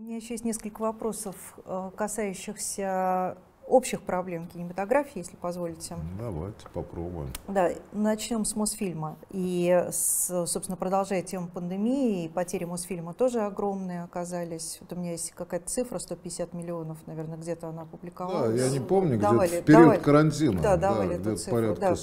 У меня еще есть несколько вопросов, э, касающихся общих проблем кинематографии, если позволите. Давайте попробуем. Да, начнем с Мосфильма. И, с, собственно, продолжая тему пандемии, потери Мосфильма тоже огромные оказались. Вот у меня есть какая-то цифра, 150 миллионов, наверное, где-то она опубликовалась. Да, я не помню, где-то в период давали, карантина. Да, давали да, эту цифру. порядка Да.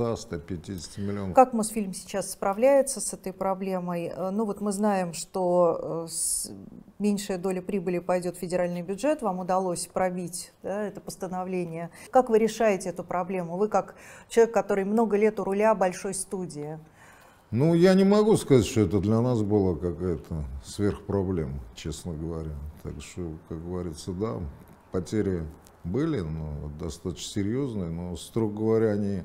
100-150 миллионов. Как Мосфильм сейчас справляется с этой проблемой? Э, Ну вот мы знаем, что э, меньшая доля прибыли пойдет в федеральный бюджет. Вам удалось пробить да, это постановление. Как вы решаете эту проблему? Вы как человек, который много лет у руля большой студии. Ну, я не могу сказать, что это для нас была какая-то сверхпроблема, честно говоря. Так что, как говорится, да, потери были, но достаточно серьезные, но, строго говоря, они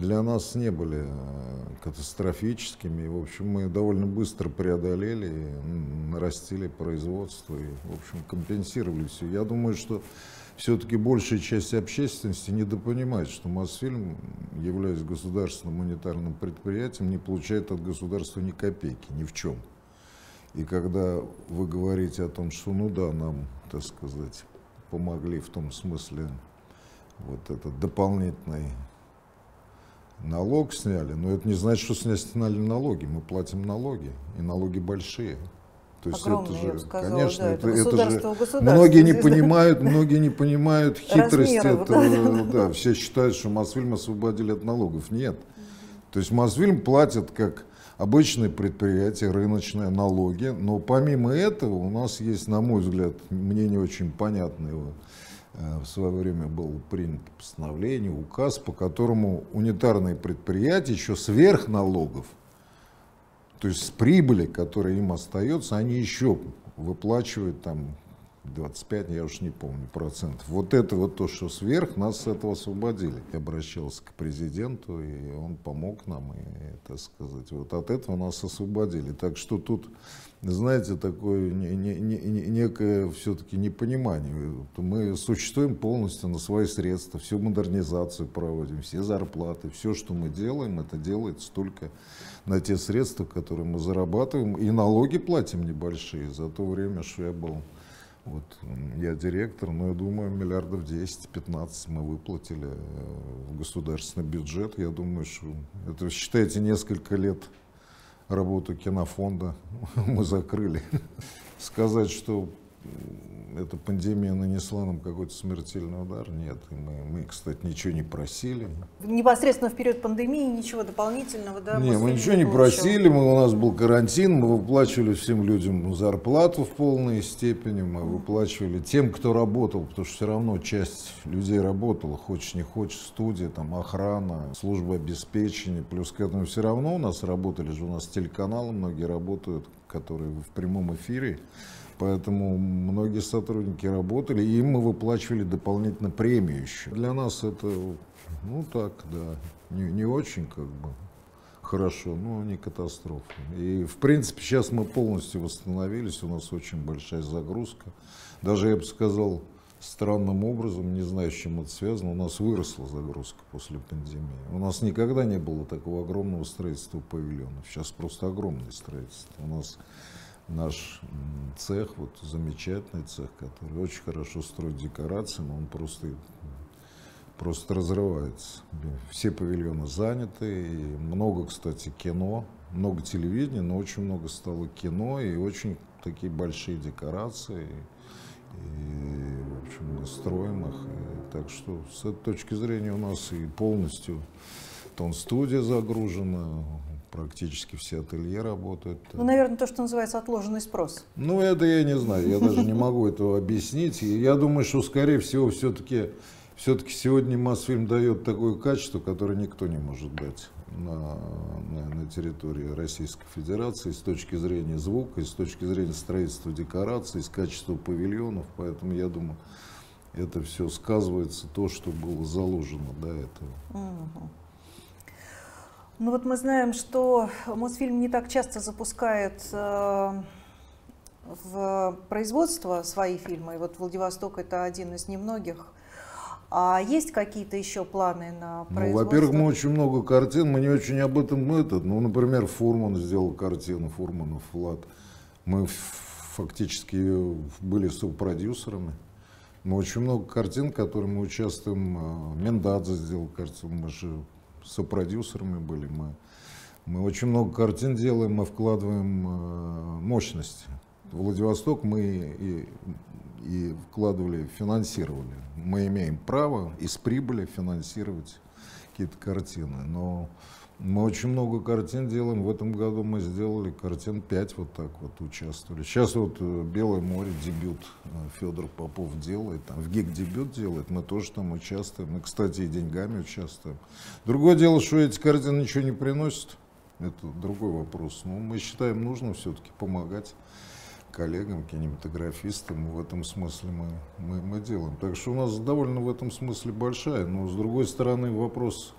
для нас не были э, катастрофическими. И, в общем, мы довольно быстро преодолели, нарастили производство и, в общем, компенсировали все. Я думаю, что все-таки большая часть общественности недопонимает, что Мосфильм, являясь государственным унитарным предприятием, не получает от государства ни копейки, ни в чем. И когда вы говорите о том, что ну да, нам, так сказать, помогли в том смысле, вот этот дополнительный налог сняли, но это не значит, что сня- сняли налоги. Мы платим налоги, и налоги большие. То есть Огромные, это же, сказала, конечно, да, это, это это же многие не понимают, многие не понимают хитрость Размеров, этого. Да, все считают, что Мосфильм освободили от налогов. Нет. То есть Мосфильм платит как обычное предприятие, рыночное, налоги, но помимо этого у нас есть, на мой взгляд, мне не очень понятно его, в свое время был принят постановление, указ, по которому унитарные предприятия еще сверх налогов, то есть с прибыли, которая им остается, они еще выплачивают там 25, я уж не помню, процентов. Вот это вот то, что сверх, нас с этого освободили. Я обращался к президенту, и он помог нам, и, так сказать, вот от этого нас освободили. Так что тут, знаете, такое не- не- не- не- некое все-таки непонимание. Мы существуем полностью на свои средства, всю модернизацию проводим, все зарплаты, все, что мы делаем, это делается только на те средства, которые мы зарабатываем, и налоги платим небольшие за то время, что я был. Вот, я директор, но я думаю, миллиардов 10-15 мы выплатили э, в государственный бюджет. Я думаю, что это, считайте, несколько лет работы кинофонда мы закрыли. Сказать, что эта пандемия нанесла нам какой-то смертельный удар, нет. И мы, мы, кстати, ничего не просили. Непосредственно в период пандемии ничего дополнительного, да? Не, мы ничего не получил? просили, мы, у нас был карантин, мы выплачивали всем людям зарплату в полной степени, мы выплачивали тем, кто работал, потому что все равно часть людей работала, хочешь не хочешь, студия, там, охрана, служба обеспечения, плюс к этому все равно у нас работали же, у нас телеканалы многие работают, которые в прямом эфире, Поэтому многие сотрудники работали, и им мы выплачивали дополнительно премию еще. Для нас это, ну так, да, не, не очень как бы хорошо, но не катастрофа. И в принципе сейчас мы полностью восстановились, у нас очень большая загрузка. Даже я бы сказал, странным образом, не знаю, с чем это связано, у нас выросла загрузка после пандемии. У нас никогда не было такого огромного строительства павильонов. Сейчас просто огромное строительство. У нас наш цех, вот замечательный цех, который очень хорошо строит декорации, но он просто, просто разрывается. Все павильоны заняты, и много, кстати, кино, много телевидения, но очень много стало кино и очень такие большие декорации. И, в общем, мы строим их. И так что с этой точки зрения у нас и полностью тон-студия загружена, практически все ателье работают. Ну, наверное, то, что называется отложенный спрос. Ну, это я не знаю, я даже не могу этого объяснить. Я думаю, что, скорее всего, все-таки все-таки сегодня Мосфильм дает такое качество, которое никто не может дать на, на, на территории Российской Федерации с точки зрения звука, и с точки зрения строительства декораций, с качества павильонов. Поэтому я думаю, это все сказывается то, что было заложено до этого. Мгм. Ну вот мы знаем, что Мосфильм не так часто запускает э, в производство свои фильмы. И вот Владивосток это один из немногих. А есть какие-то еще планы на Ну, производство? во-первых, мы очень много картин, мы не очень об этом этот. Ну, например, Фурман сделал картину, Фурманов Влад. Мы в фактически были сопродюсерами. Мы очень много картин, которые мы участвуем. Э, Мендадзе сделал картину, мы же сопродюсерами были. Мы, мы очень много картин делаем, мы вкладываем э, мощности. Владивосток мы и, и вкладывали, финансировали. Мы имеем право из прибыли финансировать какие-то картины. Но мы очень много картин делаем. В этом году мы сделали картин 5 вот так вот участвовали. Сейчас вот э, «Белое море» дебют э, Федор Попов делает, там в ГИК дебют делает, мы тоже там участвуем. Мы, кстати, и деньгами участвуем. Другое дело, что эти картины ничего не приносят. Это другой вопрос. Но мы считаем, нужно все-таки помогать коллегам, кинематографистам. В этом смысле мы, мы, мы делаем. Так что у нас довольно в этом смысле большая. Но с другой стороны вопрос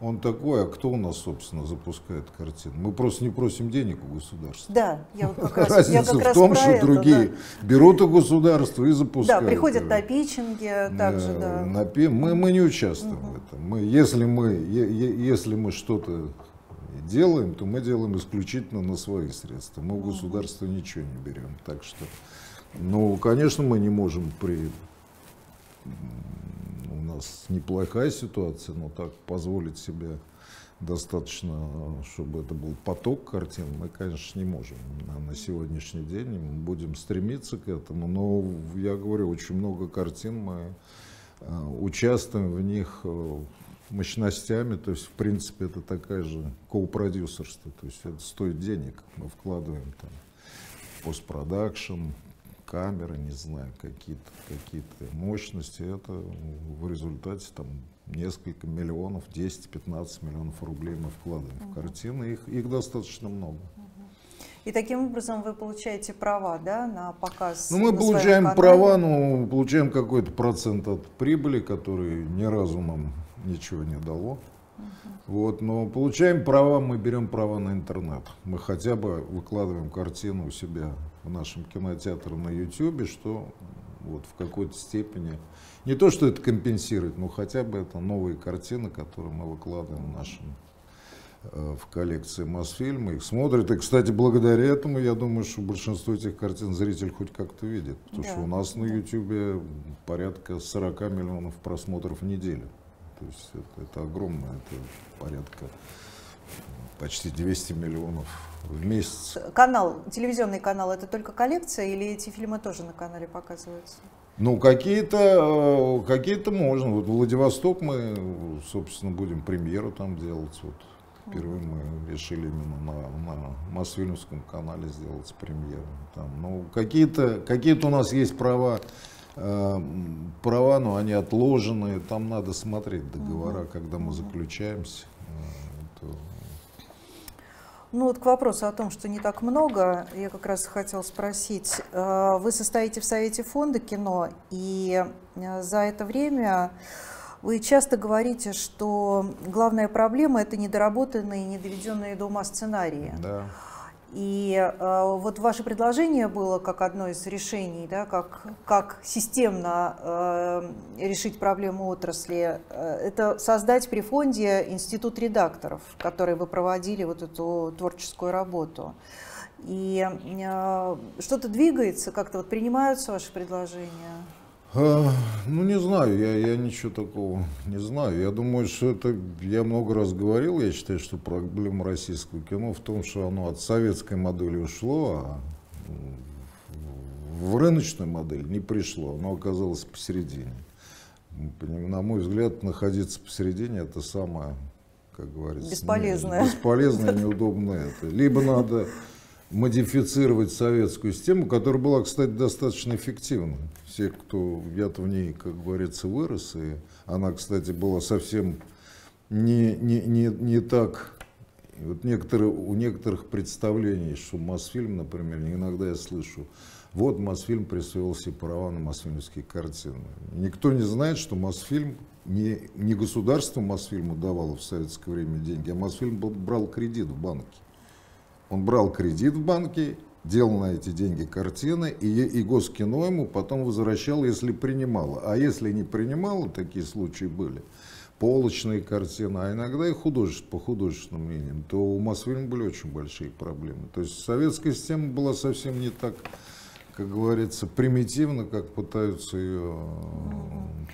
он такой, а кто у нас, собственно, запускает картину? Мы просто не просим денег у государства. Да, я вот как раз, Разница я как в том, что это, другие да. берут у государства и запускают. Да, приходят на питчинги также, Э, да. на пи- мы, мы не участвуем в этом. Мы, если мы, если мы что-то делаем, то мы делаем исключительно на свои средства. Мы у государства ничего не берем. Так что, ну, конечно, мы не можем при нас неплохая ситуация, но так позволить себе достаточно, чтобы это был поток картин, мы, конечно, не можем на, сегодняшний день. Мы будем стремиться к этому, но я говорю, очень много картин мы э, участвуем в них э, мощностями, то есть, в принципе, это такая же коупродюсерство, то есть это стоит денег, мы вкладываем там постпродакшн, камеры, не знаю, какие-то какие мощности, это в результате там несколько миллионов, 10-15 миллионов рублей мы вкладываем в картины, их, их достаточно много. И таким образом вы получаете права, да, на показ. Ну, мы получаем права, но получаем какой-то процент от прибыли, который ни разу нам ничего не дало. Вот, но получаем права, мы берем права на интернет. Мы хотя бы выкладываем картину у себя в нашем кинотеатре на YouTube, что вот в какой-то степени, не то что это компенсирует, но хотя бы это новые картины, которые мы выкладываем в нашем э, в коллекции Мосфильма, их смотрят. И, кстати, благодаря этому, я думаю, что большинство этих картин зритель хоть как-то видит. Потому Да, что у нас на. YouTube порядка 40 миллионов просмотров в неделю. То есть это, это огромно, это порядка почти 200 миллионов в месяц. Канал, телевизионный канал, это только коллекция или эти фильмы тоже на канале показываются? Ну, какие-то э, какие можно. Вот Владивосток мы, собственно, будем премьеру там делать. Вот впервые мы решили именно на, на Мосфильмском канале сделать премьеру. Там, ну, какие-то какие у нас есть права, права, но они отложены. Там надо смотреть договора, когда мы заключаемся. э, то Ну вот к вопросу о том, что не так много, я как раз хотела спросить. Э, Вы состоите в Совете фонда кино, и за это время вы часто говорите, что главная проблема – это недоработанные, недоведенные до ума сценарии. да. И э, вот ваше предложение было как одно из решений, да, как, как системно э, решить проблему отрасли, э, это создать при фонде институт редакторов, который бы проводили вот эту творческую работу. И что-то двигается, как-то вот принимаются ваши предложения? А, Ну, не знаю, я, я ничего такого не знаю. Я думаю, что это, я много раз говорил, я считаю, что проблема российского кино в том, что оно от советской модели ушло, а в рыночную модель не пришло, оно оказалось посередине. На мой взгляд, находиться посередине это самое, как говорится, Бесполезное. не- бесполезное неудобное. Это. Либо надо модифицировать советскую систему, которая была, кстати, достаточно эффективна. Все, кто, я-то в ней, как говорится, вырос, и она, кстати, была совсем не, не, не, не так... Вот некоторые, у некоторых представлений, что Мосфильм, например, иногда я слышу, вот Мосфильм присвоил себе права на мосфильмские картины. Никто не знает, что Мосфильм, не, не государство Мосфильму давало в советское время деньги, а Мосфильм брал кредит в банке. Он брал кредит в банке, делал на эти деньги картины, и, и Госкино ему потом возвращал, если принимало. А если не принимало, такие случаи были, полочные картины, а иногда и художеств, по художественным линиям, то у Мосфильма были очень большие проблемы. То есть советская система была совсем не так как говорится, примитивно, как пытаются ее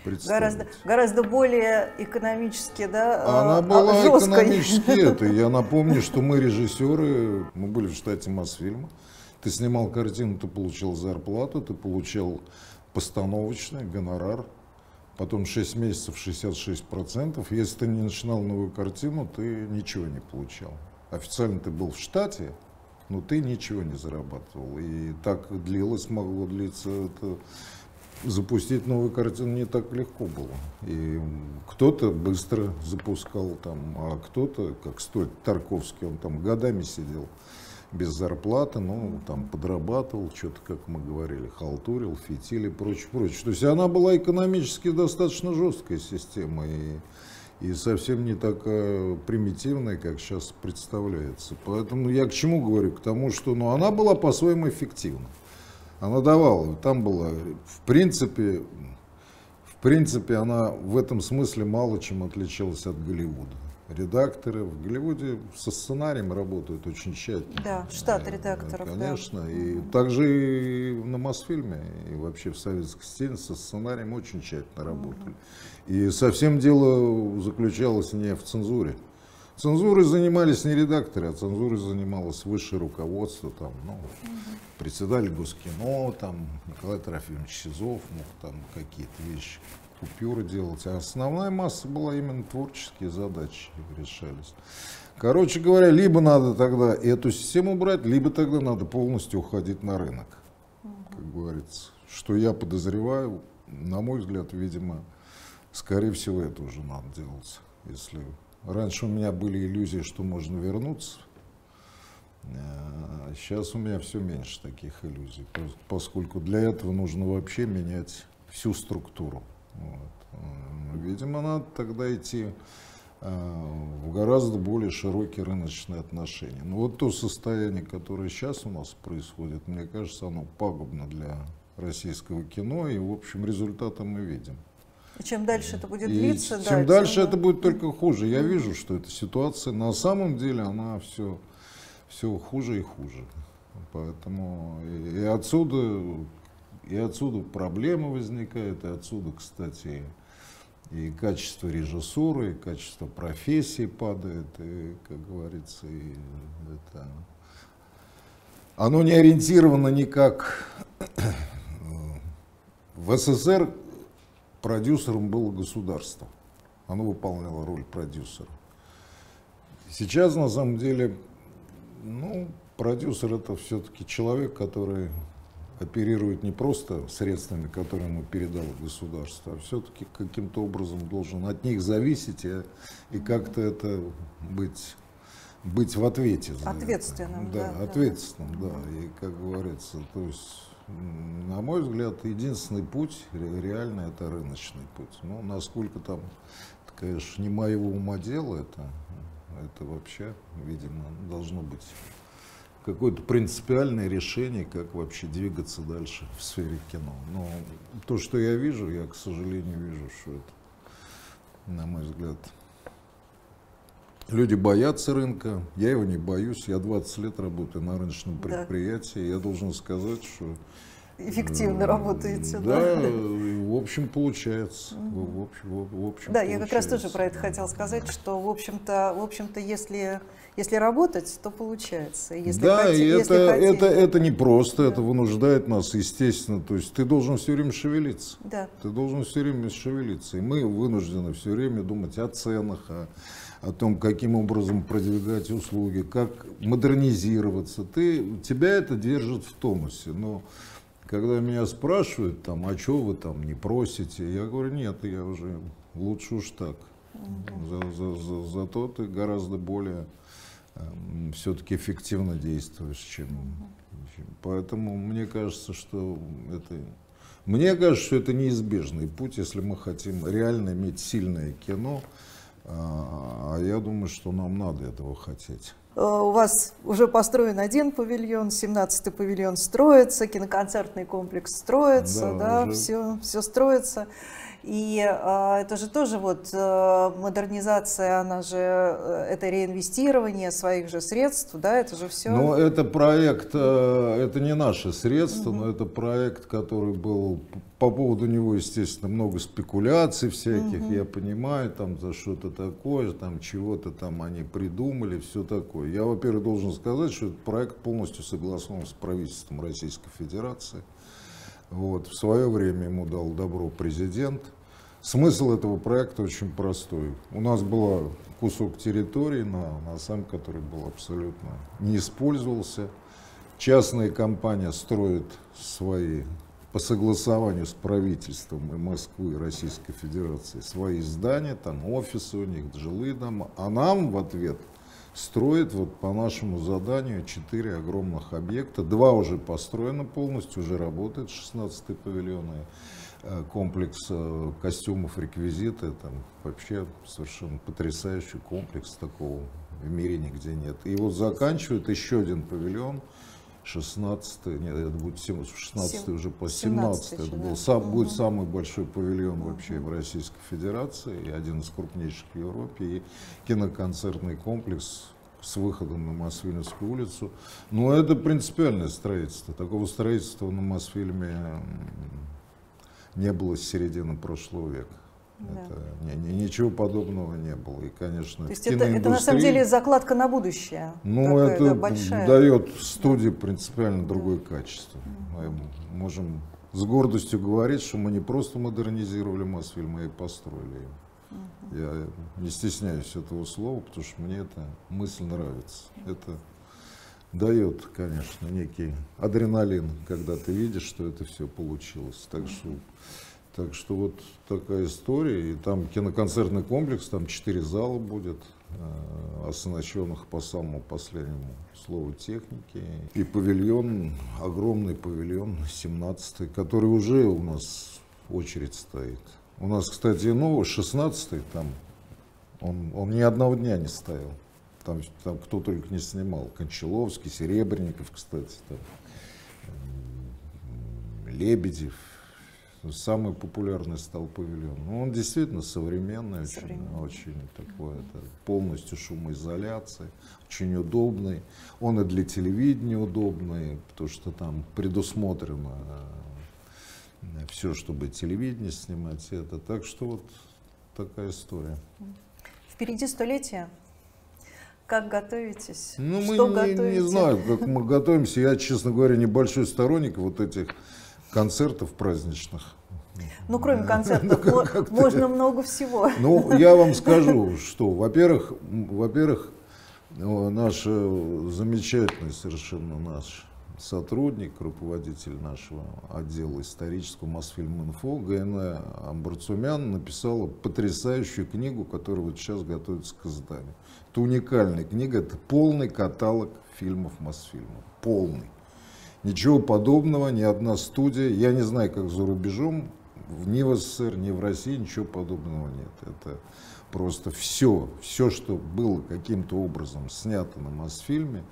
представить. Гораздо, гораздо более экономически, да, Она а, была жесткой. экономически это. Я напомню, что мы режиссеры, мы были в штате Мосфильма. Ты снимал картину, ты получил зарплату, ты получал постановочный гонорар, потом 6 месяцев 66%. Если ты не начинал новую картину, ты ничего не получал. Официально ты был в штате, но ты ничего не зарабатывал. И так длилось, могло длиться это запустить новую картину не так легко было. И кто-то быстро запускал там, а кто-то, как стоит Тарковский, он там годами сидел без зарплаты, ну, там, подрабатывал, что-то, как мы говорили, халтурил, фитили и прочее, прочее. То есть она была экономически достаточно жесткая система и, и совсем не такая примитивная, как сейчас представляется. Поэтому я к чему говорю? К тому, что ну, она была по-своему эффективна. Она давала, там была, в принципе, в принципе, она в этом смысле мало чем отличалась от Голливуда редакторы. В Голливуде со сценарием работают очень тщательно. Да, штат редакторов. Конечно. Да. И также и на Мосфильме, и вообще в советской сцене со сценарием очень тщательно работали. И совсем дело заключалось не в цензуре. Цензурой занимались не редакторы, а цензурой занималось высшее руководство, там, ну, угу. председатель Госкино, там, Николай Трофимович Сизов мог там какие-то вещи купюры делать, а основная масса была именно творческие задачи решались. Короче говоря, либо надо тогда эту систему брать, либо тогда надо полностью уходить на рынок, как говорится. Что я подозреваю, на мой взгляд, видимо, скорее всего, это уже надо делать. Если раньше у меня были иллюзии, что можно вернуться, сейчас а у меня все меньше таких иллюзий, поскольку для этого нужно вообще менять всю структуру. Вот. Видимо, надо тогда идти э, в гораздо более широкие рыночные отношения. Но вот то состояние, которое сейчас у нас происходит, мне кажется, оно пагубно для российского кино, и, в общем, результаты мы видим. И чем дальше это будет длиться, и чем да, дальше тем, это будет только хуже. Я вижу, что эта ситуация на самом деле она все, все хуже и хуже. Поэтому и отсюда и отсюда проблемы возникают, и отсюда, кстати, и качество режиссуры, и качество профессии падает, и, как говорится, и это... Оно не ориентировано никак... В СССР продюсером было государство. Оно выполняло роль продюсера. Сейчас, на самом деле, ну, продюсер это все-таки человек, который оперирует не просто средствами, которые ему передало государство, а все-таки каким-то образом должен от них зависеть и, и как-то это быть, быть в ответе. За ответственным. Это. Да, да, ответственным, да. да. И как говорится, то есть, на мой взгляд, единственный путь реально это рыночный путь. Ну, насколько там, это, конечно, не моего ума дело это, это вообще, видимо, должно быть какое-то принципиальное решение, как вообще двигаться дальше в сфере кино. Но то, что я вижу, я, к сожалению, вижу, что это, на мой взгляд, люди боятся рынка. Я его не боюсь. Я 20 лет работаю на рыночном предприятии. Да. Я должен сказать, что эффективно работаете. Да, да, в общем, получается. Угу. В общем, в, общем, да, получается. я как раз тоже про это хотела сказать, что, в общем-то, в общем-то, если если работать, то получается. Если да, хотеть, и это, это, это не просто, да. это вынуждает нас, естественно. То есть ты должен все время шевелиться. Да. Ты должен все время шевелиться. И мы вынуждены все время думать о ценах, о, о том, каким образом продвигать услуги, как модернизироваться. Ты, тебя это держит в тонусе. Но когда меня спрашивают, там, а что вы там не просите, я говорю, нет, я уже лучше уж так. За, за, за, зато ты гораздо более Эм, все-таки эффективно действуешь, чем, чем. Поэтому мне кажется, что это мне кажется, что это неизбежный путь, если мы хотим реально иметь сильное кино. А, а я думаю, что нам надо этого хотеть. У вас уже построен один павильон, 17-й павильон строится, киноконцертный комплекс строится, да, да все, все строится. И э, это же тоже вот э, модернизация, она же, э, это реинвестирование своих же средств, да, это же все. Но это проект, э, это не наши средства, угу. но это проект, который был, по поводу него, естественно, много спекуляций всяких, угу. я понимаю, там за что-то такое, там чего-то там они придумали, все такое. Я, во-первых, должен сказать, что этот проект полностью согласован с правительством Российской Федерации. Вот, в свое время ему дал добро президент. Смысл этого проекта очень простой. У нас был кусок территории на, на сам, который был абсолютно не использовался. Частные компании строят свои по согласованию с правительством и Москвы, и Российской Федерации, свои здания, там офисы у них, жилые дома, а нам в ответ – строит вот по нашему заданию четыре огромных объекта. Два уже построены полностью, уже работает 16-й павильон и э, комплекс э, костюмов, реквизита. Там вообще совершенно потрясающий комплекс такого в мире нигде нет. И вот заканчивает еще один павильон, 16 нет, это будет 16 уже по 17 это был, сам, будет самый большой павильон угу. вообще в Российской Федерации, и один из крупнейших в Европе, и киноконцертный комплекс с выходом на Мосфильмскую улицу. Но это принципиальное строительство. Такого строительства на Мосфильме не было с середины прошлого века. Да. Это, не, не, ничего подобного не было. И, конечно, То есть это, это на самом деле закладка на будущее. Ну, это большая. дает студии принципиально другое качество. Мы можем с гордостью говорить, что мы не просто модернизировали Мосфильм, а и построили его. Я не стесняюсь этого слова, потому что мне эта мысль нравится. Это дает, конечно, некий адреналин, когда ты видишь, что это все получилось. Так что так что вот такая история. И там киноконцертный комплекс, там четыре зала будет, э, оснащенных по самому последнему слову техники. И павильон, огромный павильон, 17-й, который уже у нас очередь стоит. У нас, кстати, новый, 16-й, там, он, он ни одного дня не стоял. Там, там кто только не снимал. Кончаловский, Серебренников, кстати, там, Лебедев, самый популярный стал павильон. Ну, он действительно современный, современный. очень, очень такой, это полностью шумоизоляция, очень удобный. Он и для телевидения удобный, потому что там предусмотрено э, все, чтобы телевидение снимать это. Так что вот такая история. Впереди столетие. Как готовитесь? Ну, Что мы готовите? не, не знаю, как мы готовимся. Я, честно говоря, небольшой сторонник вот этих концертов праздничных. Ну, кроме концертов, ну, можно много всего. Ну, я вам скажу, что, во-первых, во-первых, наш замечательный совершенно наш сотрудник, руководитель нашего отдела исторического Мосфильм-Инфо, ГН Амбарцумян, написала потрясающую книгу, которая вот сейчас готовится к изданию. Это уникальная книга, это полный каталог фильмов Мосфильма. Полный. Ничего подобного, ни одна студия, я не знаю, как за рубежом, ни в СССР, ни в России ничего подобного нет. Это просто все, все, что было каким-то образом снято на Мосфильме,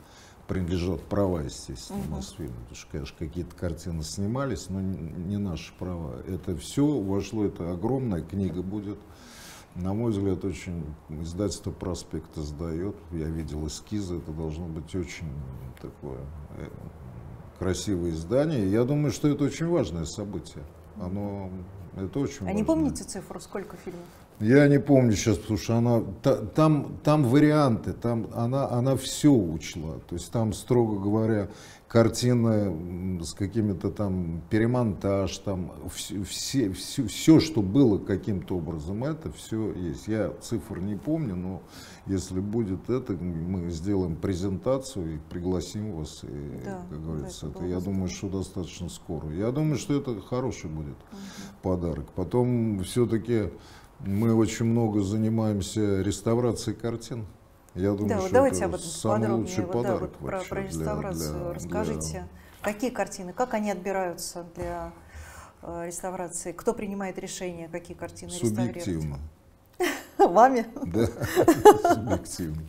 принадлежат права, естественно, угу. Мосфильму. Потому что, конечно, какие-то картины снимались, но не наши права. Это все вошло, это огромная книга будет. На мой взгляд, очень издательство «Проспект» издает. Я видел эскизы, это должно быть очень такое красивое издание. Я думаю, что это очень важное событие. Оно, это очень А важно. не помните цифру, сколько фильмов? Я не помню сейчас, потому что она, та, там, там варианты, там она, она все учла. То есть там, строго говоря, картины с какими-то там перемонтаж, там все, все, все, все, что было каким-то образом, это все есть. Я цифр не помню, но если будет это, мы сделаем презентацию и пригласим вас. И, да, как говорится, это, это я думаю, что достаточно скоро. Я думаю, что это хороший будет угу. подарок. Потом все-таки мы очень много занимаемся реставрацией картин. Я думаю, да, что давайте это об этом самый лучший вот, подарок да, вот про, про реставрацию для, для, расскажите. Для... Какие картины, как они отбираются для э, реставрации? Кто принимает решение, какие картины Субъективно. реставрировать? Вами? Да, субъективно.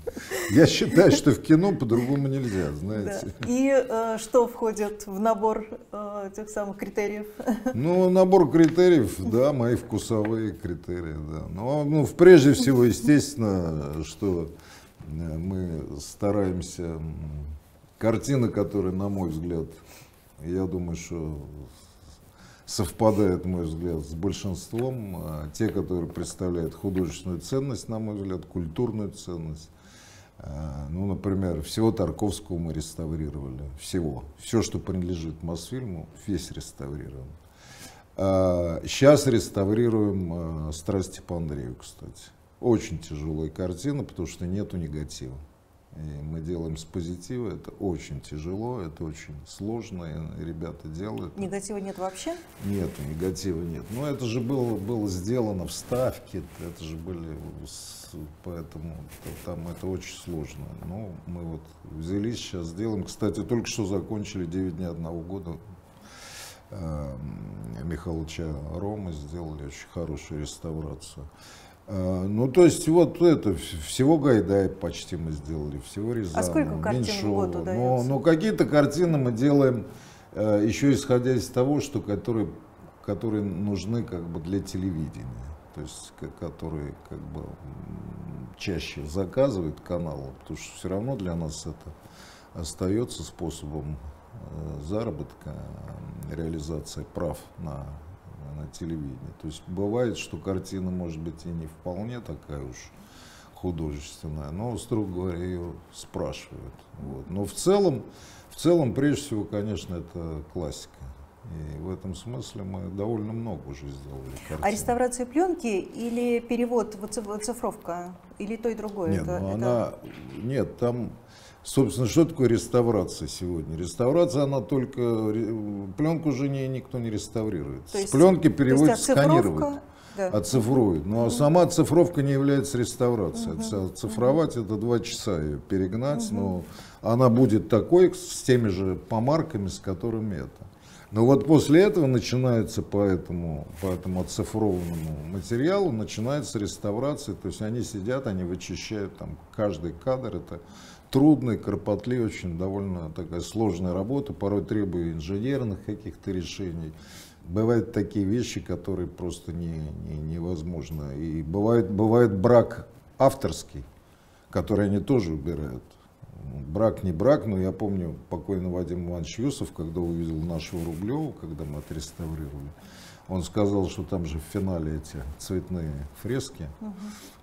Я считаю, что в кино по-другому нельзя, знаете. Да. И э, что входит в набор э, тех самых критериев? Ну, набор критериев, да, мои вкусовые критерии, да. Но, ну, прежде всего, естественно, что мы стараемся картины, которые, на мой взгляд, я думаю, что совпадает, мой взгляд, с большинством. А те, которые представляют художественную ценность, на мой взгляд, культурную ценность. А, ну, например, всего Тарковского мы реставрировали. Всего. Все, что принадлежит Мосфильму, весь реставрирован. Сейчас реставрируем «Страсти по Андрею», кстати. Очень тяжелая картина, потому что нету негатива. И мы делаем с позитива. Это очень тяжело, это очень сложно, и ребята делают. Негатива нет вообще? Нет, негатива нет. Но это же было, было сделано в ставке, это же были, поэтому там это очень сложно. Но мы вот взялись, сейчас сделаем. Кстати, только что закончили 9 дней одного года. Эм, Михалыча Рома сделали очень хорошую реставрацию. А, ну, то есть вот это, всего Гайдай почти мы сделали, всего Рязанова, А сколько картин Меньшова. в год удается? Но, но какие-то картины мы делаем э, еще исходя из того, что которые, которые нужны как бы для телевидения. То есть, которые как бы чаще заказывают каналы, потому что все равно для нас это остается способом э, заработка, реализации прав на на телевидении. То есть бывает, что картина может быть и не вполне такая уж художественная, но, строго говоря, ее спрашивают. Вот. Но в целом, в целом, прежде всего, конечно, это классика. И в этом смысле мы довольно много уже сделали. Картин. А реставрация пленки или перевод, оцифровка, или то и другое? Нет, это, ну, это... она, нет там Собственно, что такое реставрация сегодня? Реставрация, она только... Пленку уже не, никто не реставрирует. То есть, С пленки переводят, сканируют. Да. Оцифруют. Но угу. сама цифровка не является реставрацией. Угу. Цифровать угу. это два часа ее перегнать, угу. но она будет такой с теми же помарками, с которыми это. Но вот после этого начинается по этому, по этому оцифрованному материалу, начинается реставрация, то есть они сидят, они вычищают там каждый кадр, это трудный, кропотливый, очень довольно такая сложная работа, порой требует инженерных каких-то решений. Бывают такие вещи, которые просто не, не, невозможно. И бывает, бывает брак авторский, который они тоже убирают. Брак не брак, но я помню покойный Вадим Иванович Юсов, когда увидел нашего Рублева, когда мы отреставрировали, он сказал, что там же в финале эти цветные фрески угу.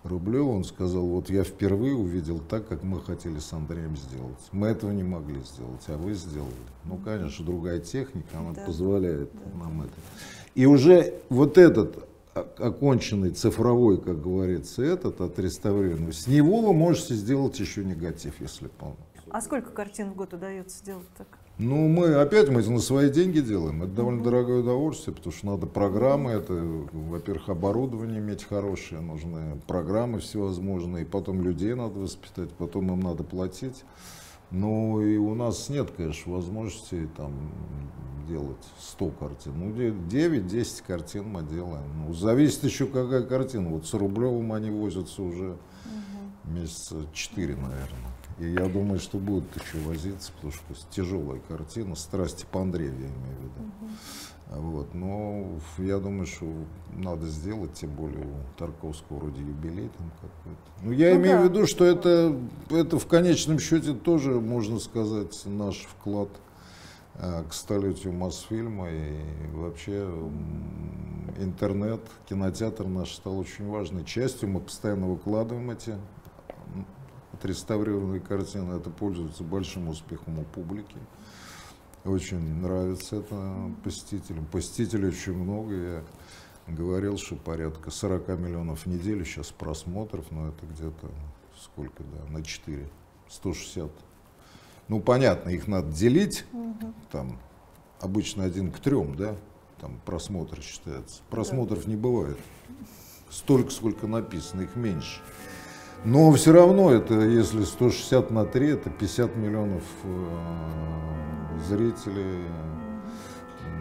Рублева. Он сказал, вот я впервые увидел так, как мы хотели с Андреем сделать. Мы этого не могли сделать, а вы сделали. Ну, конечно, другая техника, она да. позволяет да. нам это. И уже вот этот оконченный цифровой, как говорится, этот отреставрированный, с него вы можете сделать еще негатив, если полно. А сколько картин в год удается сделать так? Ну, мы опять мы на свои деньги делаем. Это довольно дорогое удовольствие, потому что надо программы, это, во-первых, оборудование иметь хорошее, нужны программы всевозможные, потом людей надо воспитать, потом им надо платить. Ну, и у нас нет, конечно, возможности там делать 100 картин. Ну, 9-10 картин мы делаем. Ну, зависит еще какая картина. Вот с Рублевым они возятся уже угу. месяца 4, наверное. И я думаю, что будут еще возиться, потому что тяжелая картина, страсти по Андрею, я имею в виду. Угу. Вот. Но я думаю, что надо сделать, тем более у Тарковского вроде юбилей там какой-то. Ну, я ну, имею да. в виду, что это, это в конечном счете тоже, можно сказать, наш вклад э, к столетию Мосфильма и вообще интернет, кинотеатр наш стал очень важной частью. Мы постоянно выкладываем эти отреставрированные картины, это пользуется большим успехом у публики. Очень нравится это посетителям. Посетителей очень много. Я говорил, что порядка 40 миллионов в неделю сейчас просмотров, но это где-то сколько, да, на 4, 160. Ну, понятно, их надо делить, угу. там обычно один к трем, да, там просмотр считается. Просмотров да. не бывает. Столько, сколько написано, их меньше. Но все равно это, если 160 на 3, это 50 миллионов э, зрителей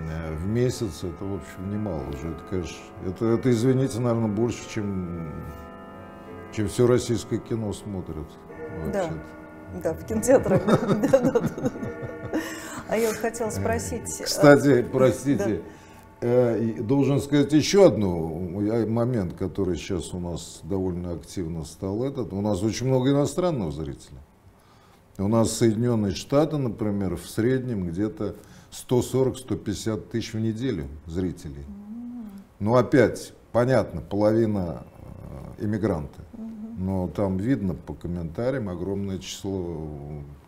э, в месяц, это, в общем, немало уже. Это, конечно, это, это, извините, наверное, больше, чем Вообще все российское кино смотрят. Да, да, в кинотеатрах. А я вот хотела спросить... Кстати, простите, э, должен сказать еще одну момент, который сейчас у нас довольно активно стал этот. У нас очень много иностранных зрителей. У нас Соединенные Штаты, например, в среднем где-то 140-150 тысяч в неделю зрителей. Ну, опять, понятно, половина э, иммигранты. Но там видно по комментариям огромное число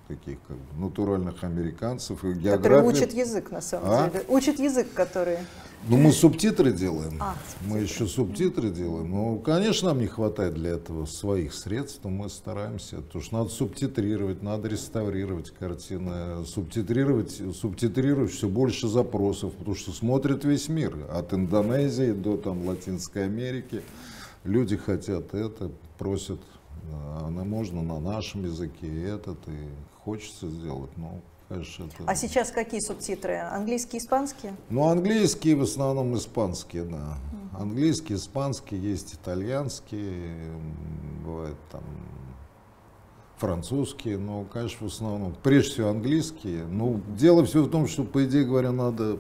таких как бы натуральных американцев и географии. Которые учат язык, на самом а? деле. Учат язык, который... Ну, мы субтитры делаем. А, субтитры. Мы еще субтитры делаем. Ну, конечно, нам не хватает для этого своих средств, но мы стараемся. Потому что надо субтитрировать, надо реставрировать картины. Субтитрировать, субтитрировать все больше запросов, потому что смотрит весь мир. От Индонезии до там, Латинской Америки. Люди хотят это, просят а, можно на нашем языке этот, и хочется сделать, но, конечно, это... А сейчас какие субтитры? Английские, испанские? Ну, английские в основном испанские, да. Угу. Английский, испанский, есть итальянские, бывает там французские, но, конечно, в основном, прежде всего английские. Но дело все в том, что, по идее говоря, надо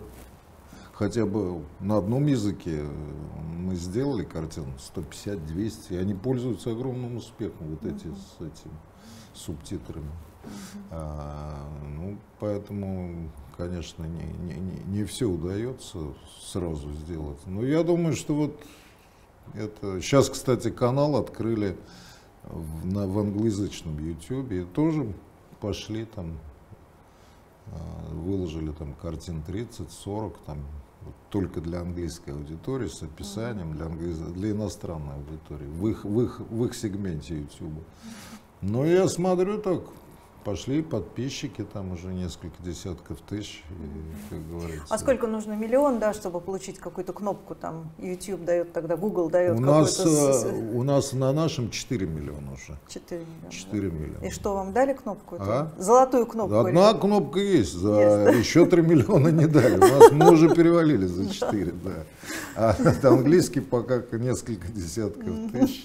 хотя бы на одном языке мы сделали картину 150-200, и они пользуются огромным успехом, вот эти с этими субтитрами. А, ну, поэтому, конечно, не, не, не, не все удается сразу сделать. Но я думаю, что вот это... Сейчас, кстати, канал открыли в, на, в англоязычном YouTube, и тоже пошли там, а, выложили там картин 30-40, там только для английской аудитории с описанием для, английс... для иностранной аудитории в их, в, их, в их сегменте YouTube. Но я смотрю так, пошли подписчики, там уже несколько десятков тысяч, и, как говорится. А сколько нужно? Миллион, да, чтобы получить какую-то кнопку, там, YouTube дает, тогда Google дает у нас, э, у нас на нашем 4 миллиона уже. 4 миллиона. 4 миллиона. И что, вам дали кнопку? А? Золотую кнопку? Одна или? кнопка есть, за есть, еще 3 миллиона не дали. У нас мы уже перевалили за 4, да. А английский пока несколько десятков тысяч,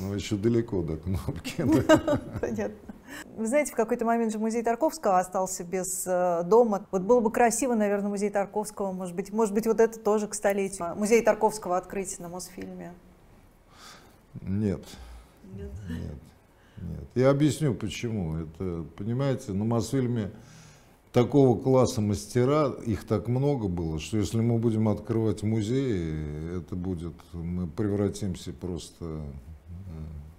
но еще далеко до кнопки. Понятно. Вы знаете, в какой-то момент же музей Тарковского остался без э, дома. Вот было бы красиво, наверное, музей Тарковского, может быть, может быть, вот это тоже к столетию. Музей Тарковского открыть на Мосфильме. Нет. Нет. Нет. Нет. Я объясню, почему. Это, понимаете, на Мосфильме такого класса мастера, их так много было, что если мы будем открывать музеи, это будет, мы превратимся просто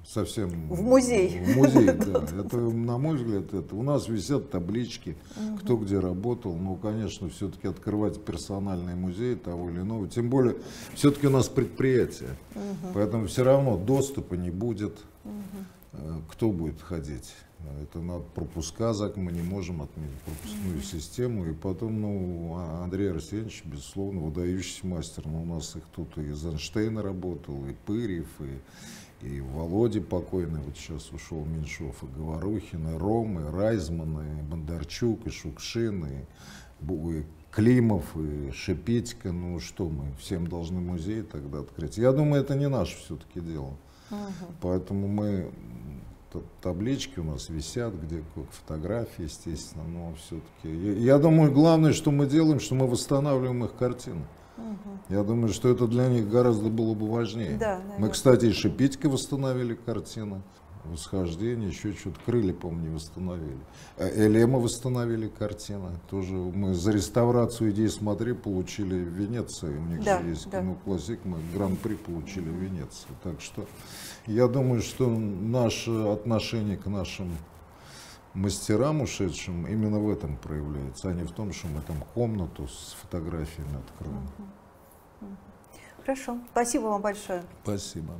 совсем в музей. В музей, да. Это, на мой взгляд, это у нас висят таблички, кто где работал. Ну, конечно, все-таки открывать персональный музей того или иного. Тем более, все-таки у нас предприятие. Поэтому все равно доступа не будет. Э, кто будет ходить? Это надо пропуска, мы не можем отменить пропускную систему. И потом, ну, а, Андрей Арсеньевич, безусловно, выдающийся мастер. Но у нас их тут и Эйзенштейн работал, и Пырьев, и и Володя покойный, вот сейчас ушел Меньшов, и Говорухин, и Ром, и Райзман, и Бондарчук, и Шукшин, и, и Климов, и Шипитько, ну что мы, всем должны музей тогда открыть. Я думаю, это не наше все-таки дело. Угу. Поэтому мы, таблички у нас висят, где фотографии, естественно, но все-таки. Я, я думаю, главное, что мы делаем, что мы восстанавливаем их картины. Угу. Я думаю, что это для них гораздо было бы важнее. Да, Мы, кстати, и Шипитько восстановили картину. Восхождение, еще что-то. Крылья, по-моему, не восстановили. Э, Элема восстановили картину. Тоже мы за реставрацию идеи «Смотри» получили в Венеции. У них да, же есть да. кино классик, мы гран-при получили в Венеции. Так что я думаю, что наше отношение к нашим мастерам ушедшим именно в этом проявляется, а не в том, что мы там комнату с фотографиями откроем. Хорошо. Спасибо вам большое. Спасибо.